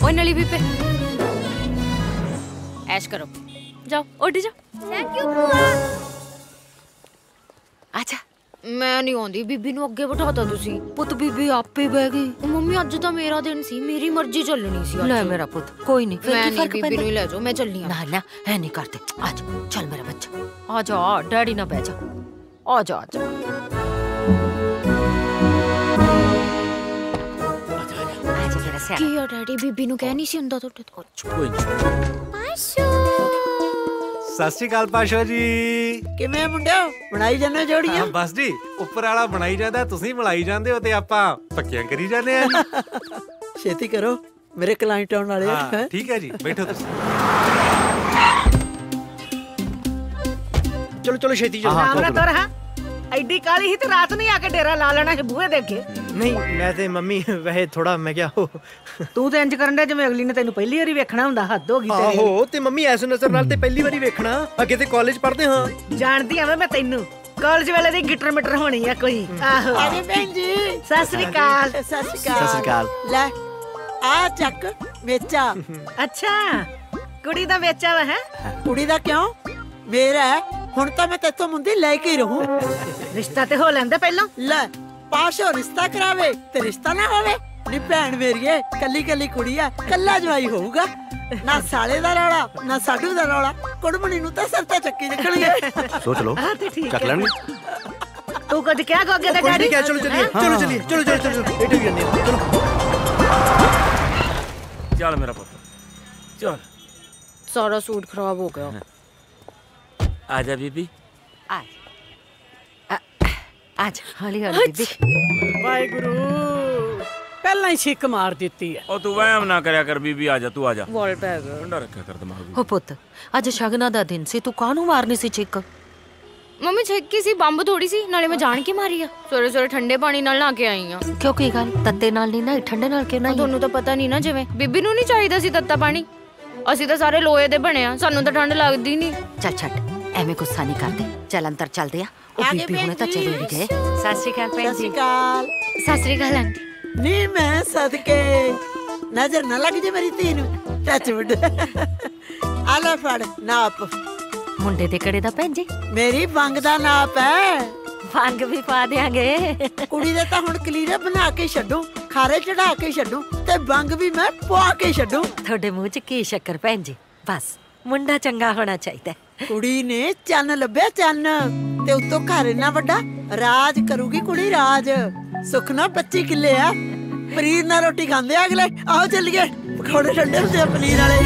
ਓਏ ਨਲੀ ਬੀਬੇ ਐਸ਼ ਕਰੋ ਜਾਓ ਉੱਠ ਜਾ ਥੈਂਕ ਯੂ ਭੂਆ ਅੱਛਾ ਮੈਂ ਨਹੀਂ ਆਉਂਦੀ ਬੀਬੀ ਨੂੰ ਅੱਗੇ ਬਿਠਾਤਾ ਤੁਸੀਂ। ਪੁੱਤ ਬੀਬੀ ਆਪੇ ਬਹਿ ਗਈ। ਮੰਮੀ ਅੱਜ ਤਾਂ ਮੇਰਾ ਦਿਨ ਸੀ ਮੇਰੀ ਮਰਜ਼ੀ ਚੱਲਣੀ ਸੀ ਲੈ ਮੇਰਾ ਪੁੱਤ ਕੋਈ ਨਹੀਂ ਫਿਰ ਮੈਂ ਕੀ ਨਹੀਂ ਫ਼ਰਕ ਬੀਬੀ ਨੂੰ ਪੈਂਦਾ ਹੀ ਲੈ ਜਾਓ ਮੈਂ ਚੱਲੀ ਆ। ਨਾ ਨਾ ਐ ਨਹੀਂ ਕਰਦੇ। ਆ ਜਾ ਚੱਲ ਮੇਰਾ ਬੱਚਾ। ਆ ਜਾ ਡੈਡੀ ਨਾਲ ਬਹਿ ਜਾ। ਆ ਜਾ ਆ ਜਾ। ਆ ਜਾ ਮੇਰਾ ਸਿਆਣਾ। ਕੀ ਆ ਡੈਡੀ? ਬੀਬੀ ਨੂੰ ਕਹਿ ਨਹੀਂ ਸੀ ਹੁੰਦਾ ਤੁਹਾਡੇ ਤੋਂ? ਕੋਈ ਆਸ਼ੂ। ਸਤਿ ਸ਼੍ਰੀ ਅਕਾਲ ਪਾਸ਼ਾ ਜੀ। ਕਿਵੇਂ ਮੁੰਡਿਓ? ਬਣਾਈ ਜਾਂਦੇ ਜੋੜੀਆਂ? ਹਾਂ ਬਸ ਜੀ ਉੱਪਰ ਵਾਲਾ ਬਣਾਈ ਜਾਂਦਾ ਤੁਸੀਂ ਮਲਾਈ ਜਾਂਦੇ ਹੋ ਤੇ ਆਪਾਂ ਪੱਕੀਆਂ ਕਰੀ ਜਾਂਦੇ ਆ ਜੀ। ਛੇਤੀ ਕਰੋ ਮੇਰੇ ਕਲਾਇੰਟ ਆਉਣ ਵਾਲੇ ਆ। ਹਾਂ? ਠੀਕ ਹੈ ਜੀ ਬੈਠੋ ਤੁਸੀਂ। ਚਲੋ ਚਲੋ ਛੇਤੀ ਚਲੋ। ਨਾਲ ਤੁਰ ਹਾਂ। ਐਡੀ ਕਾਲੀ ਹੀ ਤੇ ਰਾਤ ਨਹੀਂ ਆ ਕੇ ਡੇਰਾ ਲਾ ਲੈਣਾ ਸੀ ਬੂਹੇ ਦੇ ਅੱਗੇ। ਨਹੀਂ ਮੈਂ ਤੇ ਮੰਮੀ ਵੈਸੇ ਥੋੜਾ ਮੈਂ ਕਿਹਾ ਉਹ। ਤੂੰ ਤੇ ਇੰਜ ਕਰਨ ਦੇ ਜਿਵੇਂ ਅਗਲੀ ਨੇ ਤੈਨੂੰ ਪਹਿਲੀ ਵਾਰੀ ਵੇਖਣਾ ਹੁੰਦਾ ਹੱਦ ਹੋ ਗਈ ਤੇਰੀ। ਆਹੋ ਤੇ ਮੰਮੀ ਐਸ ਨਜ਼ਰ ਨਾਲ ਤੇ ਪਹਿਲੀ ਵਾਰੀ ਵੇਖਣਾ ਅੱਗੇ ਤੇ ਕਾਲਜ ਪੜ੍ਹਦੇ ਹਾਂ। ਜਾਣਦੀ ਆਵੇਂ ਮੈਂ ਤੈਨੂੰ ਕਾਲਜ ਵੇਲੇ ਦੀ ਗਿੱਟਰ ਮਿੱਟਰ ਹੋਣੀ ਆ ਕੋਈ ਆਹੋ। ਆ ਗਏ ਭੈਣ ਜੀ। ਸਤਿ ਸ੍ਰੀ ਅਕਾਲ। ਸਤਿ ਸ਼੍ਰੀ ਅਕਾਲ। ਸਤਿ ਸ਼੍ਰੀ ਅਕਾਲ। ਲੈ ਆ ਚੱਕ ਵੇਚਾ। ਅੱਛਾ ਕੁੜੀ ਦਾ ਵੇਚਾ ਵਾ ਹੈ? ਕੁੜੀ ਦਾ ਕਿਉਂ? ਮੇਰਾ ਹੈ, ਹੁਣ ਤਾਂ ਮੈਂ ਤੇਤੋਂ ਮੁੰਦੀ ਲੈ ਕੇ ਹੀ ਰਹੂੰ। ਰਿਸ਼ਤਾ ਤੇ ਹੋ ਲੈਂਦਾ ਪਹਿਲਾਂ? ਲੈ ਪਾਸ਼ੋ ਰਿਸ਼ਤਾ ਕਰਾਵੇ ਤੇ ਰਿਸ਼ਤਾ ਨਾ ਹੋਵੇ। ਨੀ ਭੈਣ ਮੇਰੀਏ ਕੱਲੀ ਕੱਲੀ ਕੁੜੀ ਆ ਕੱਲਾ ਜਵਾਈ ਹੋਊਗਾ। ਨਾ ਸਾਲੇ ਦਾ ਰੌਲਾ ਨਾ ਸਾਡੂ ਦਾ ਰੌਲਾ। ਕੁੜਮਣੀ ਨੂੰ ਤਾਂ ਸਿਰ ਤੇ ਚੱਕੀ ਨਿਕਲੀਏ ਸੋਚ ਲਓ ਆਹ ਤੇ ਠੀਕ ਚੱਕ ਲੈਣਗੇ? ਤੂੰ ਕੁਝ ਕਿਹਾ ਕੋ ਅੱਗੇ ਦਾ ਡੈਡੀ? ਕਿਹਾ ਚਲੋ ਚੱਲੀਏ। ਚਲੋ ਚੱਲੀਏ ਚਲੋ ਚਲੋ ਚਲੋ ਬੈਠੋ ਵੀ ਜਾਂਦੇ ਚਲੋ। ਚੱਲ ਮੇਰਾ ਪੁੱਤ। ਚੱਲ। ਸਾਰਾ ਸੂਟ ਖਰਾਬ ਹੋ ਗਿਆ। ਆ ਜਾ ਬੀਬੀ। ਆ। ਆ- ਜਾ ਹੌਲੀ ਹੌਲੀ ਬੀਬੀ। ਵਾਹਿਗੁਰੂ ਪਹਿਲਾਂ ਹੀ ਛਿੱਕ ਮਾਰ ਦਿੱਤੀ ਹੈ। ਉਹ ਤੂੰ ਵਹਿਮ ਨਾ ਕਰਿਆ ਕਰ ਬੀਬੀ ਆ ਜਾ ਤੂੰ ਆ ਜਾ ਵਾਲ ਪੈ ਗਿਆ ਠੰਡਾ ਰੱਖਿਆ ਕਰ ਦਿਮਾਗ। ਨੂੰ। ਹੋ ਪੁੱਤ ਅੱਜ ਸ਼ਗਨਾਂ ਦਾ ਦਿਨ ਸੀ ਤੂੰ ਕਾਹਨੂੰ ਮਾਰਨੀ ਸੀ ਚਿੱਕ ਮੰਮੀ ਛੇਕੀ ਸੀ ਬੰਬ ਥੋੜੀ ਸੀ ਨਾਲੇ ਮੈਂ ਜਾਣ ਕੇ ਮਾਰੀ ਆ। ਸਵੇਰੇ ਸਵੇਰੇ ਠੰਡੇ ਪਾਣੀ ਨਾਲ ਨਹਾ ਕੇ ਆਈ ਆ। ਕਿਉਂ ਕੀ ਗੱਲ? ਤੱਤੇ ਨਾਲ ਨਹੀਂ ਨਾ ਠੰਡੇ ਨਾਲ ਕਿਉਂ ਨਹੀਂ ਤੁਹਾਨੂੰ ਤਾਂ ਪਤਾ ਨਹੀਂ ਨਾ ਜਿਵੇਂ। ਬੀਬੀ ਨੂੰ ਨਹੀਂ ਚਾਹੀਦਾ ਸੀ ਤੱਤਾ ਪਾਣੀ। ਅਸੀਂ ਤਾਂ ਸਾਰੇ ਲੋਹੇ ਦੇ ਬਣੇ ਆ ਸਾਨੂੰ ਤਾਂ ਠੰਡ ਲੱਗਦੀ ਨਹੀਂ। ਚੱਲ ਛੱਡ। ਐਵੇਂ ਗੁੱਸਾ ਨਹੀਂ ਕਰਦੇ। ਚੱਲ ਅੰਦਰ ਚੱਲਦੇ ਆ ਉਹ ਬੀਬੀ ਹੁਣੇ ਤਾਂ। ਚਲੇ ਵੀ ਗਏ। ਸਤਿ ਸ਼੍ਰੀ ਅਕਾਲ ਸਤਿ ਭੈਣ ਸ਼੍ਰੀ ਜੀ। ਅਕਾਲ ਸਤਿ ਸ੍ਰੀ ਅਕਾਲ ਆਂਟੀ। ਨੀ ਮੈਂ ਸਦਕੇ। ਨਜ਼ਰ ਨਾ ਲੱਗ ਜੇ ਮੇਰੀ ਧੀ ਨੂੰ। Touch wood. ਆ ਲੈ ਫੜ ਨਾਪ। ਮੁੰਡੇ ਦੇ ਕੜੇ ਦਾ ਭੈਣ ਜੀ? ਮੇਰੀ ਵੰਗ ਦਾ ਨਾਪ ਹੈ। ਫੰਗ ਵੀ ਪਾ ਦੇਾਂਗੇ ਕੁੜੀ ਦੇ ਤਾਂ ਹੁਣ ਕਲੀਰੇ ਬਣਾ ਕੇ ਛੱਡੂ ਖਾਰੇ ਚੜਾ ਕੇ ਛੱਡੂ ਤੇ ਵੰਗ ਵੀ ਮੈਂ ਪਵਾ ਕੇ ਛੱਡੂ। ਤੁਹਾਡੇ ਮੂੰਹ 'ਚ ਕੀ ਸ਼ੱਕਰ ਭੈਣ ਜੀ? ਬਸ। ਮੁੰਡਾ ਚੰਗਾ ਹੋਣਾ ਚਾਹੀਦਾ ਕੁੜੀ ਨੇ ਚੰਨ ਲੱਭਿਆ ਚੰਨ, ਤੇ ਉੱਤੋਂ ਘਰ ਇੰਨਾ ਵੱਡਾ ਰਾਜ ਕਰੂਗੀ ਕੁੜੀ ਰਾਜ। ਸੁੱਖ ਨਾ 25 ਕਿੱਲੇ ਆ। ਪਨੀਰ ਨਾਲ ਰੋਟੀ ਖਾਂਦੇ ਆ ਅਗਲੇ। ਆਓ ਚੱਲੀਏ। ਪਕੌੜੇ ਠੰਡੇ ਹੁੰਦੇ ਆ ਪਨੀਰ ਵਾਲੇ।